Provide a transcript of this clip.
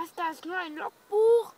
Was, da ist nur ein Logbuch?